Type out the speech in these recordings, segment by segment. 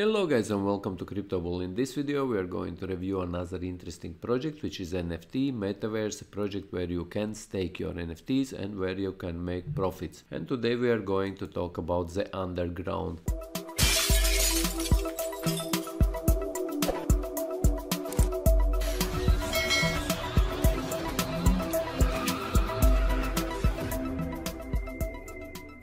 Hello guys and welcome to CryptoBull. In this video we are going to review another interesting project which is NFT Metaverse, a project where you can stake your NFTs and where you can make profits. And today we are going to talk about the underground.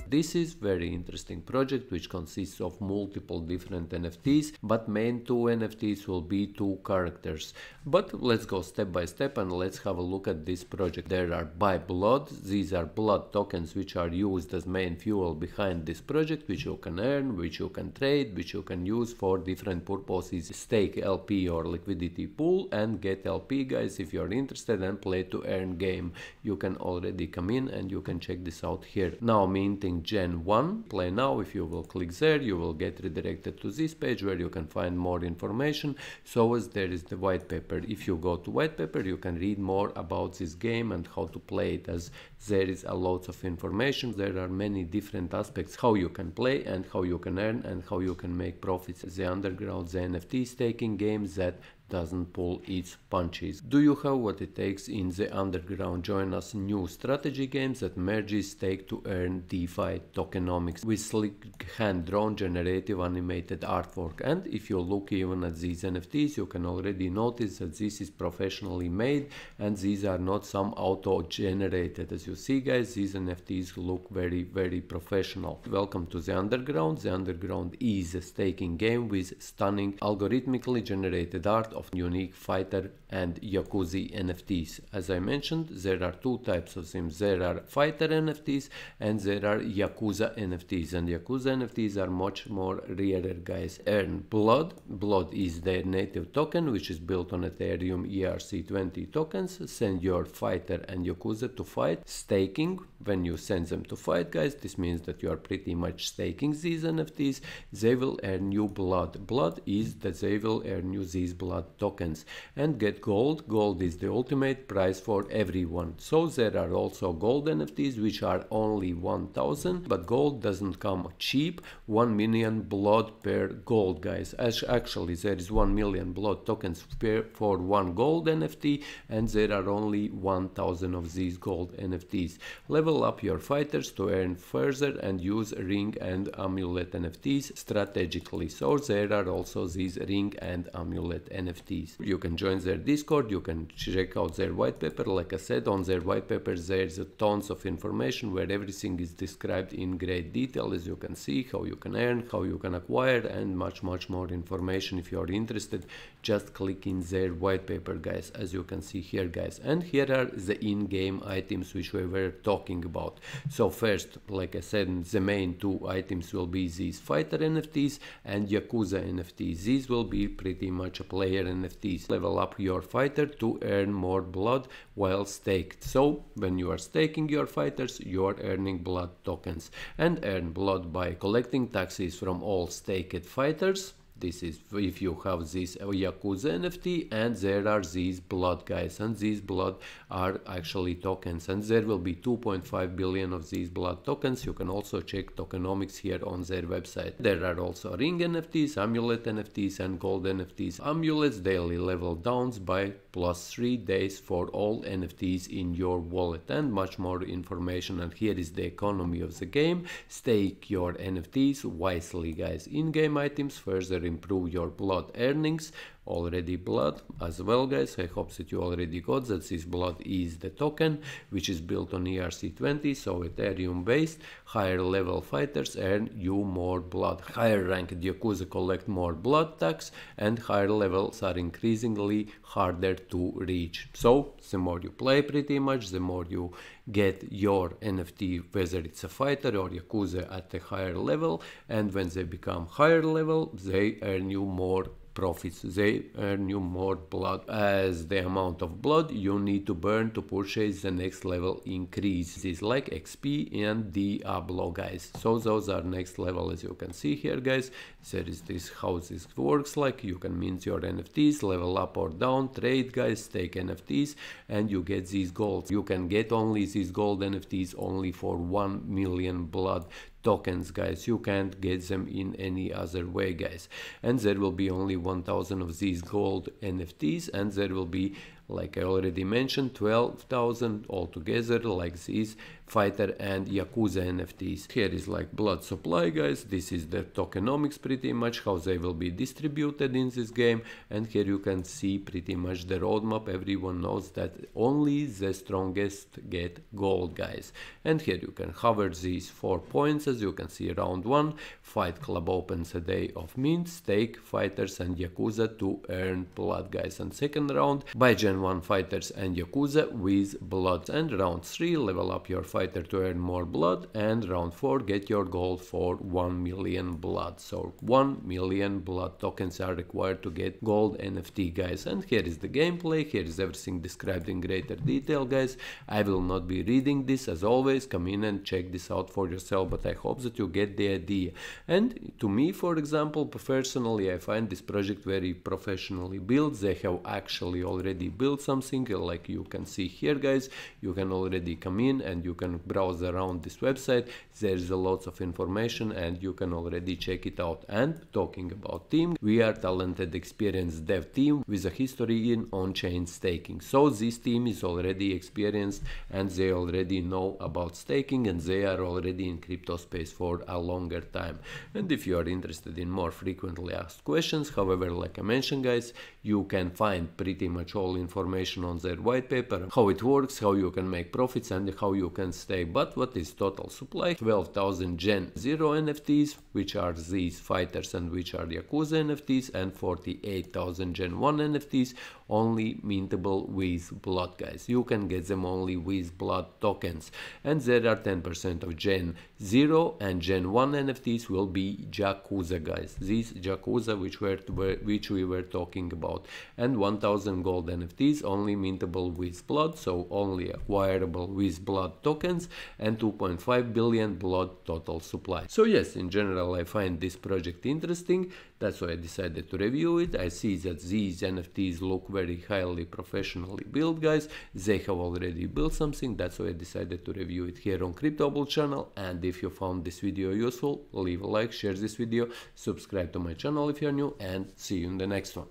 This is very interesting project which consists of multiple different NFTs, but main two NFTs will be two characters. But let's go step by step and let's have a look at this project. There are by blood, these are blood tokens which are used as main fuel behind this project, which you can earn, which you can trade, which you can use for different purposes. Stake LP or liquidity pool and get LP guys if you're interested and play to earn game. You can already come in and you can check this out here. Now minting Gen 1 play now. If you will click there you will get redirected to this page where you can find more information. So as there is the white paper. If you go to white paper you can read more about this game and how to play it as there is a lot of information. There are many different aspects how you can play and how you can earn and how you can make profits. The underground the nft staking games that doesn't pull its punches. Do you have what it takes in the underground? Join us new strategy games that merges stake to earn DeFi tokenomics with slick hand-drawn generative animated artwork. And if you look even at these NFTs, you can already notice that this is professionally made and these are not some auto-generated. As you see guys, these NFTs look very, very professional. Welcome to the underground. The underground is a staking game with stunning algorithmically generated art of unique fighter and Yakuza NFTs. As I mentioned, there are two types of them. There are fighter NFTs and there are Yakuza NFTs. And Yakuza NFTs are much more rarer, guys. Earn blood. Blood is their native token, which is built on Ethereum ERC20 tokens. Send your fighter and Yakuza to fight. Staking. When you send them to fight, guys, this means that you are pretty much staking these NFTs. They will earn you blood. Blood is that they will earn you these blood tokens and get gold. Gold is the ultimate prize for everyone. So there are also gold NFTs which are only 1000 but gold doesn't come cheap. 1 million blood per gold guys. Actually there is 1 million blood tokens per, for one gold NFT and there are only 1000 of these gold NFTs. Level up your fighters to earn further and use ring and amulet NFTs strategically. So there are also these ring and amulet NFTs. NFTs. You can join their Discord, you can check out their white paper. Like I said, on their white paper there's tons of information where everything is described in great detail as you can see, how you can earn, how you can acquire and much much more information if you are interested. Just click in their white paper guys as you can see here guys. And here are the in-game items which we were talking about. So first, like I said, the main two items will be these fighter NFTs and Yakuza NFTs. These will be pretty much a player NFTs. Level up your fighter to earn more blood while staked. So when you are staking your fighters, you are earning blood tokens and earn blood by collecting taxes from all staked fighters this is if you have this Yakuza NFT and there are these blood guys and these blood are actually tokens and there will be 2.5 billion of these blood tokens. You can also check tokenomics here on their website. There are also ring NFTs, amulet NFTs and gold NFTs. Amulets daily level downs by plus 3 days for all NFTs in your wallet and much more information and here is the economy of the game. Stake your NFTs wisely guys. In-game items further improve your blood earnings already blood as well guys. I hope that you already got that this blood is the token which is built on erc20 so ethereum based higher level fighters earn you more blood. Higher ranked yakuza collect more blood tax and higher levels are increasingly harder to reach. So the more you play pretty much the more you get your nft whether it's a fighter or yakuza at a higher level and when they become higher level they earn you more profits. They earn you more blood as the amount of blood you need to burn to purchase the next level increases like XP and Diablo guys. So those are next level as you can see here guys. There is this how this works like you can mint your NFTs, level up or down, trade guys, take NFTs and you get these golds. You can get only these gold NFTs only for 1 million blood tokens guys. You can't get them in any other way guys. And there will be only 1000 of these gold nfts and there will be like I already mentioned 12,000 altogether like this fighter and Yakuza NFTs. Here is like blood supply guys, this is the tokenomics pretty much, how they will be distributed in this game and here you can see pretty much the roadmap, everyone knows that only the strongest get gold guys. And here you can hover these four points as you can see round 1, Fight Club opens a day of mint, stake, fighters and Yakuza to earn blood guys. And second round, by Gen 1 fighters and Yakuza with blood. And round 3, level up your to earn more blood and round 4 get your gold for 1 million blood. So 1 million blood tokens are required to get gold NFT guys and here is the gameplay, here is everything described in greater detail guys. I will not be reading this as always, come in and check this out for yourself but I hope that you get the idea. And to me for example personally I find this project very professionally built, they have actually already built something like you can see here guys, you can already come in and you can can browse around this website. There's a lots of information and you can already check it out. And talking about team we are talented experienced dev team with a history in on-chain staking. So this team is already experienced and they already know about staking and they are already in crypto space for a longer time. And if you are interested in more frequently asked questions however like i mentioned guys you can find pretty much all information on their white paper how it works how you can make profits and how you can stay. But what is total supply? 12,000 Gen 0 NFTs, which are these fighters and which are Yakuza NFTs, and 48,000 Gen 1 NFTs, only mintable with blood, guys. You can get them only with blood tokens. And there are 10% of Gen 0 and Gen 1 NFTs will be Yakuza, guys. These Yakuza, which, were, which we were talking about. And 1000 gold NFTs, only mintable with blood, so only acquirable with blood tokens and 2.5 billion blood total supply. So yes, in general I find this project interesting, that's why I decided to review it. I see that these NFTs look very highly professionally built guys, they have already built something, that's why I decided to review it here on CryptoBull channel and if you found this video useful, leave a like, share this video, subscribe to my channel if you're new and see you in the next one.